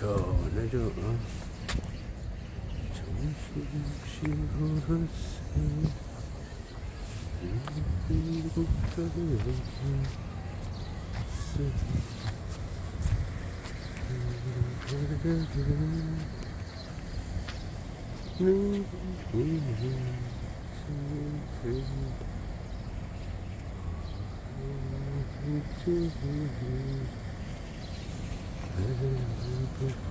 전해줘 정신없이 걸었어 어, 소리. 죽어 Ooh.